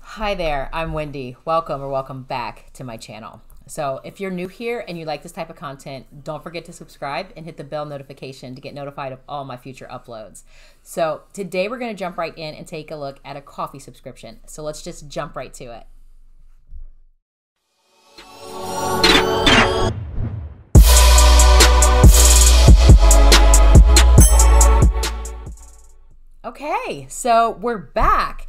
Hi there, I'm Wendi. Welcome or welcome back to my channel. So, if you're new here and you like this type of content, don't forget to subscribe and hit the bell notification to get notified of all my future uploads. So, today we're going to jump right in and take a look at a coffee subscription. So, let's just jump right to it. Okay, so we're back.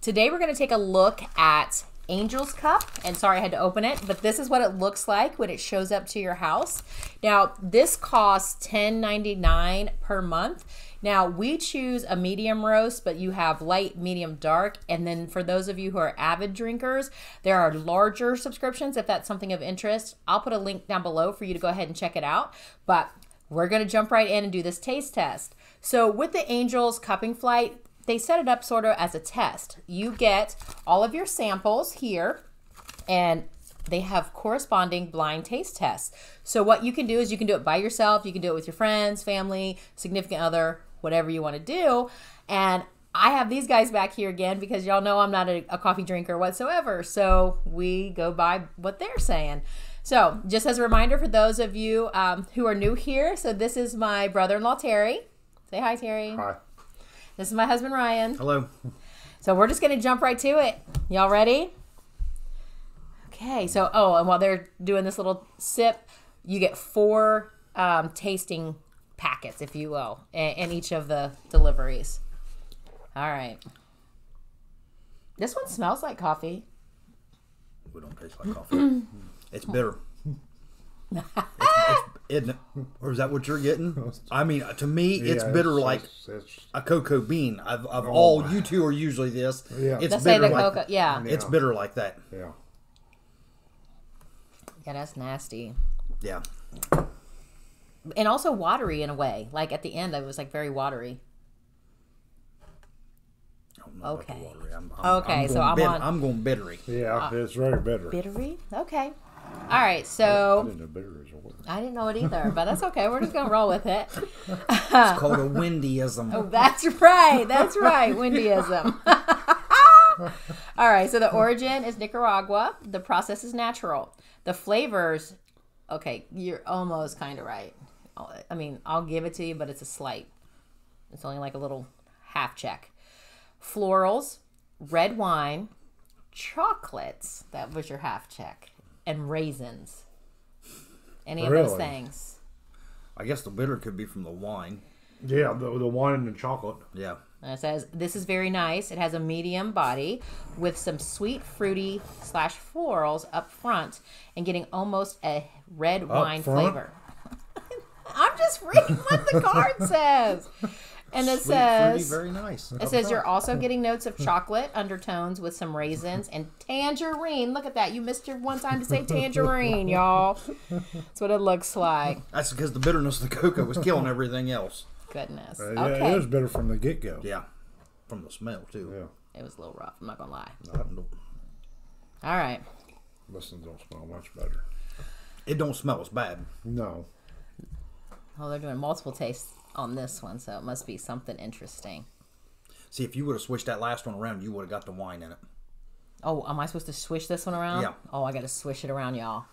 Today we're going to take a look at Angels Cup. And sorry I had to open it, but this is what it looks like when it shows up to your house. Now, this costs $10.99 per month. Now, we choose a medium roast, but you have light, medium, dark. And then for those of you who are avid drinkers, there are larger subscriptions if that's something of interest. I'll put a link down below for you to go ahead and check it out. But we're going to jump right in and do this taste test. So with the Angels cupping flight, they set it up sort of as a test. You get all of your samples here and they have corresponding blind taste tests. So what you can do is you can do it by yourself, you can do it with your friends, family, significant other, whatever you want to do. And I have these guys back here again because y'all know I'm not a, a coffee drinker whatsoever. So we go by what they're saying. So, just as a reminder for those of you um, who are new here, so this is my brother in law, Terry. Say hi, Terry. Hi. This is my husband, Ryan. Hello. So, we're just going to jump right to it. Y'all ready? Okay. So, oh, and while they're doing this little sip, you get four um, tasting packets, if you will, in, in each of the deliveries. All right. This one smells like coffee. We don't taste like coffee. it's bitter. it's, it's, isn't it? Or is that what you're getting? I mean, to me, it's Yeah, bitter like it's- it's- a cocoa bean. Of, of all you two are usually this. Yeah. It's Let's say bitter the like cocoa. Yeah. it's Yeah. bitter like that. yeah. Yeah, that's nasty. Yeah. And also watery in a way. Like at the end, it was like very watery. I don't know about the Okay. watery. I'm, I'm, Okay, I'm so going I'm bit- on- I'm going bittery. Yeah, Uh, it's very bitter. Bittery? Okay. All right, I so didn't know bitter is a word. I didn't know it either, but that's okay. We're just gonna roll with it. It's called a windyism. Oh, that's right. That's right. Windyism. All right. So the origin is Nicaragua. The process is natural. The flavors, okay, you're almost kind of right. I mean, I'll give it to you, but it's a slight. It's only like a little half check. Florals, red wine, chocolates. That was your half check, and raisins. Any of those Really? things? I guess the bitter could be from the wine. Yeah, the, the wine and the chocolate. Yeah. And it says, This is very nice. It has a medium body with some sweet, fruity slash florals up front and getting almost a red wine front? flavor. I'm just reading what the card says. And it Sweet, fruity, says, very nice. it says you're also getting notes of chocolate undertones with some raisins and tangerine. Look at that. You missed your one time to say tangerine, y'all. That's what it looks like. That's because the bitterness of the cocoa was killing everything else. Goodness. Uh, yeah, Okay. it was bitter from the get go. Yeah. From the smell, too. Yeah. It was a little rough. I'm not going to lie. I don't know. All right. Listen, don't smell much better. It don't smell as bad. No. Oh, they're doing multiple tastes on this one, so it must be something interesting. See, if you would have switched that last one around, you would have got the wine in it. Oh, am I supposed to swish this one around? Yeah. Oh, I got to swish it around, y'all.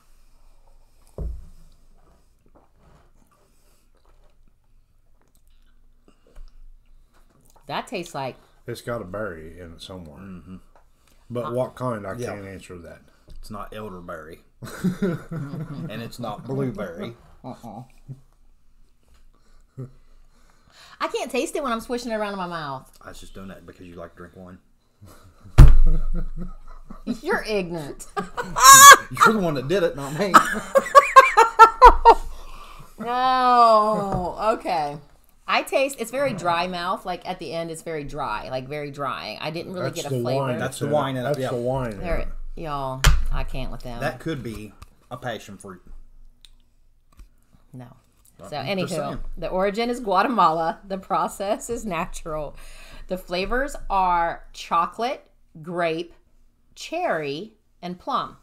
That tastes like It's got a berry in it somewhere. Mm-hmm. But uh, what kind, I Yeah. can't answer that. It's not elderberry. Mm-hmm. and it's not blueberry. Uh-uh. I can't taste it when I'm swishing it around in my mouth. I was just doing that because you like to drink wine. You're ignorant. You're the one that did it, not me. No. Okay. I taste it's very dry mouth. Like at the end, it's very dry, like very dry. I didn't really That's get a the flavor. wine. That's the wine in it, That's yeah. the wine. in There, it. y'all, I can't with them. that could be a passion fruit. No. So, Just anywho, the origin is Guatemala. The process is natural. The flavors are chocolate, grape, cherry, and plum.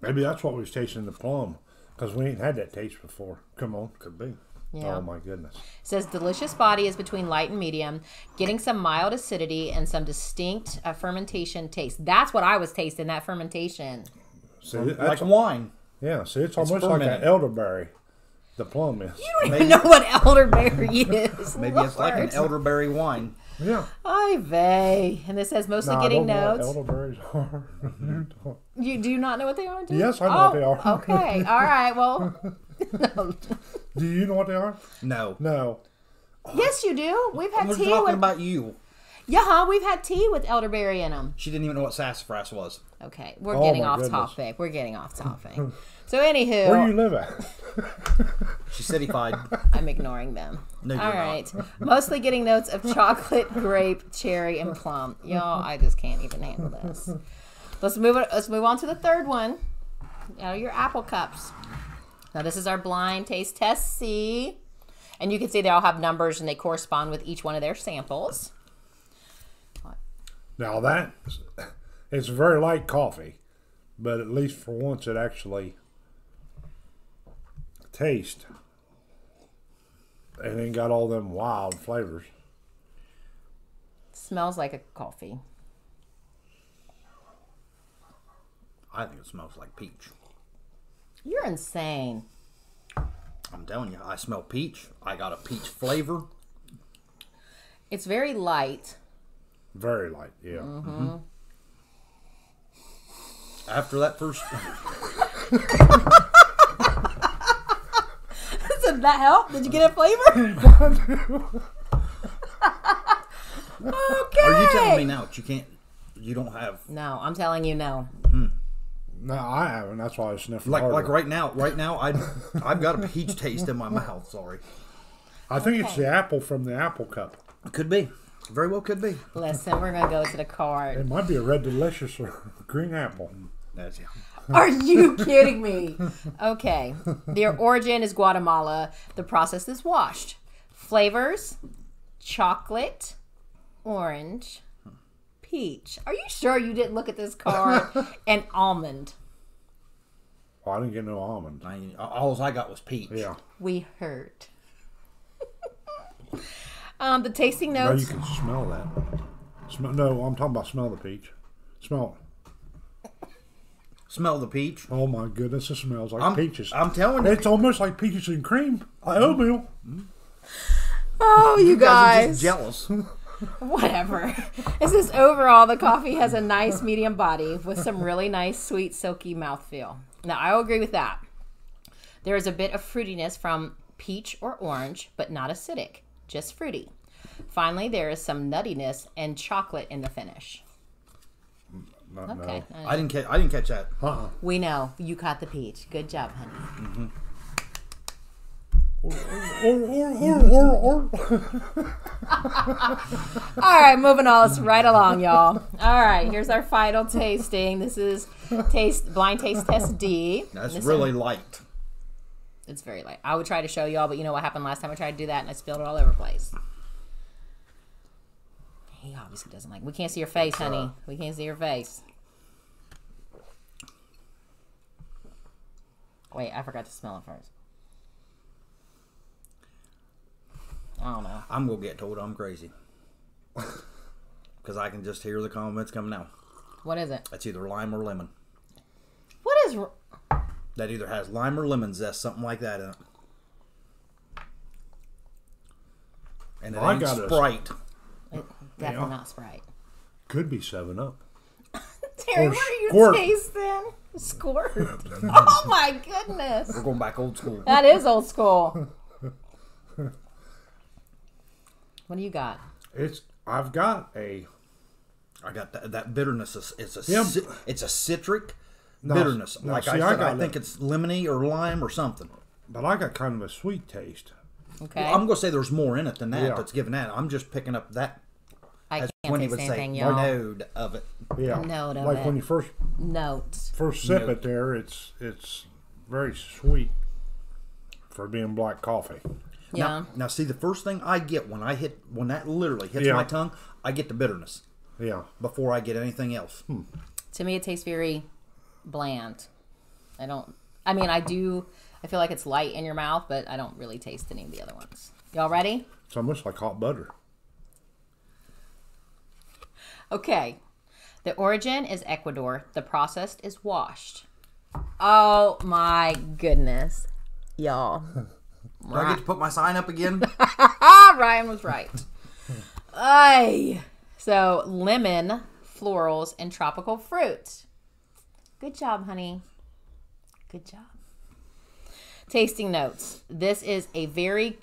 Maybe that's what we was tasting the plum. Because we ain't had that taste before. Come on. Could be. Yeah. Oh my goodness. says delicious body is between light and medium, getting some mild acidity and some distinct uh, fermentation taste. That's what I was tasting. That fermentation. See, like that's, wine. Yeah. See, it's almost like an elderberry. The plum is. You don't even know what elderberry is. Maybe it's like an elderberry wine. Yeah. Ay vey. And this says mostly No, I getting don't know what notes. elderberries are. Mm-hmm. You do you not know what they are? Do you? Yes, I know oh, what they oh, are. okay. All right. Well, Do you know what they are? No. No. yes, you do. We've had We're tea talking with about you. yeah, huh? We've had tea with elderberry in them. She didn't even know what sassafras was. Okay, we're Oh, getting off goodness. topic. We're getting off topic. So anywho, Where do you live at? She's cityfied. I'm ignoring them. No, you're All not. Mostly getting notes of chocolate, grape, cherry, and plum. Y'all, I just can't even handle this. Let's move it. Let's move on to the third one. Out of your apple cups. Now this is our blind taste test C, and you can see they all have numbers and they correspond with each one of their samples. Now that it's very light coffee, but at least for once it actually tastes. And then got all them wild flavors. Smells like a coffee. I think it smells like peach. You're insane. I'm telling you, I smell peach. I got a peach flavor. It's very light. Very light, yeah. Mm-hmm. After that first, Did that help? Did you get a flavor? okay. are you telling me now that you can't? You don't have No, I'm telling you no. Hmm. No, I haven't. That's why I sniffed like harder. like right now. Right now, I I've got a peach taste in my mouth. Sorry, I think it's the apple from the apple cup. could be. Very well, could be. Listen, we're gonna go to the card. It might be a red delicious or green apple. That's yeah. Are you kidding me? Okay. Their origin is Guatemala. The process is washed. Flavors chocolate, orange, peach. Are you sure you didn't look at this card? and almond. Well, I didn't get no almond. I, all I got was peach. Yeah. We heard. um, the tasting notes. No, you can smell that. Smell, no, I'm talking about smell the peach. Smell. Smell the peach. Oh my goodness, it smells like I'm peaches. I'm telling you, it's almost like peaches and cream. Like mm-hmm. oatmeal. Oh, you you guys are guys. just jealous. Whatever. It says overall, the coffee has a nice medium body with some really nice, sweet, silky mouthfeel. Now, I will agree with that. There is a bit of fruitiness from peach or orange, but not acidic, just fruity. Finally, there is some nuttiness and chocolate in the finish. Not, Okay. No. I didn't catch. I didn't catch that. Uh-uh. We know you caught the peach. Good job, honey. Or. All right, moving us right along, y'all. All right, here's our final tasting. This is taste blind taste test D. That's really one- light. It's very light. I would try to show y'all, but you know what happened last time I tried to do that and I spilled it all over the place. He obviously doesn't like. We can't see your face, honey. We can't see your face. Wait, I forgot to smell it first. I don't know. I'm gonna get told I'm crazy because I can just hear the comments coming now. What is it? That's either lime or lemon. What is? That either has lime or lemon zest, something like that in it. And it I ain't got Sprite. it- Definitely not Sprite. Could be 7 Up. Terry, Or what are you squirt. tasting? Squirt. oh my goodness. We're going back old school. That is old school. What do you got? It's. I've got a. I got that, that bitterness. Is, it's a Yeah. ci- it's a citric No, bitterness. no, like see, I I said, I, got think that. it's lemony or lime or something. But I got kind of a sweet taste. Okay. I'm gonna say there's more in it than that. Yeah. That's given that. I'm just picking up that I as can't when he taste would say anything, y'all. node of it. Yeah. Note of like it. when you first Notes. first sip Note. it there, it's it's very sweet for being black coffee. Yeah. Now, now see the first thing I get when I hit when that literally hits Yeah. my tongue, I get the bitterness Yeah. before I get anything else. Hmm. To me, it tastes very bland. I don't. I mean, I do. I feel like it's light in your mouth, but I don't really taste any of the other ones. Y'all ready? It's almost like hot butter. Okay. The origin is Ecuador. The processed is washed. Oh my goodness. Y'all. Do I get to put my sign up again? Ryan was right. Ay. So, lemon, florals, and tropical fruit. Good job, honey. Good job. Tasting notes. This is a very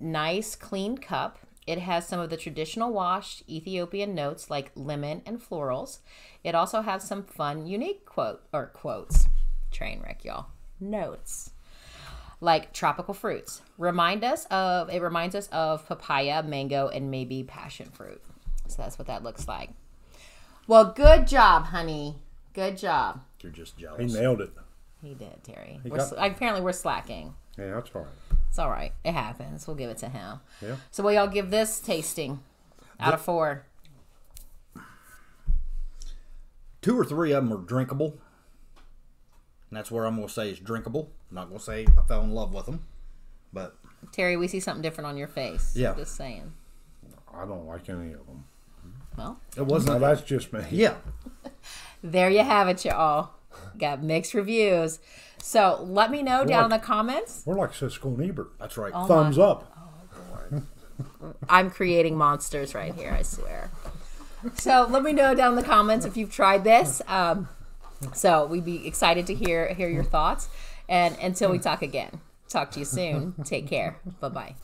nice, clean cup. It has some of the traditional washed Ethiopian notes like lemon and florals. It also has some fun, unique quote or quotes. Train wreck, y'all. Notes like tropical fruits. Remind us of it reminds us of papaya, mango, and maybe passion fruit. So that's what that looks like. Well, good job, honey. Good job. You're just jealous. He nailed it. He did, Terry. We're, got- sl- apparently, we're slacking. Yeah, that's all right. It's all right. It happens. We'll give it to him. Yeah. So, will y'all give this tasting out of four? Two or three of them are drinkable. And that's where I'm going to say is drinkable. I'm not going to say I fell in love with them. But Terry, we see something different on your face. Yeah. Just saying. I don't like any of them. Well, it wasn't. that's just me. yeah. there you have it, y'all. Got mixed reviews. So, let me know down in the comments. We're like Siskel and Ebert. That's right. Oh. Thumbs up. I'm creating monsters right here, I swear. So let me know down in the comments if you've tried this. Um, so we'd be excited to hear hear your thoughts. And until we talk again, talk to you soon. Take care. Bye bye.